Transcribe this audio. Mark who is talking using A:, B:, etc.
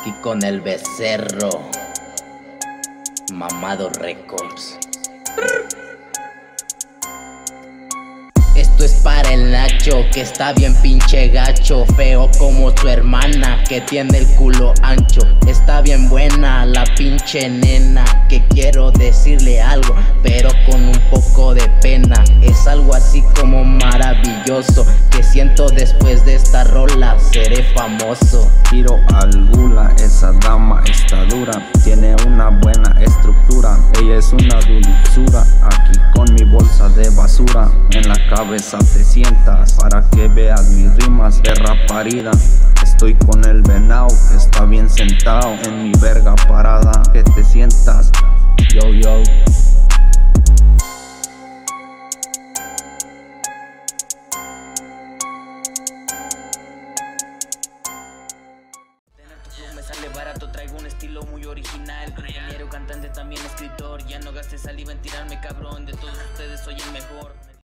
A: Aquí con el becerro. Mamado Records. Esto es para el Nacho, que está bien pinche gacho, feo como su hermana, que tiene el culo ancho. Está bien buena la pinche nena, que quiero decirle algo, pero con un poco de pena. Es algo así que siento después de esta rola, seré famoso.
B: Tiro al gula, esa dama está dura, tiene una buena estructura, ella es una dulzura, aquí con mi bolsa de basura, en la cabeza te sientas, para que veas mis rimas, perra parida. Estoy con el venao que está bien sentado en mi verga parada,
C: traigo un estilo muy original. Ingeniero, cantante, también escritor. Ya no gastes saliva en tirarme cabrón. De todos ustedes soy el mejor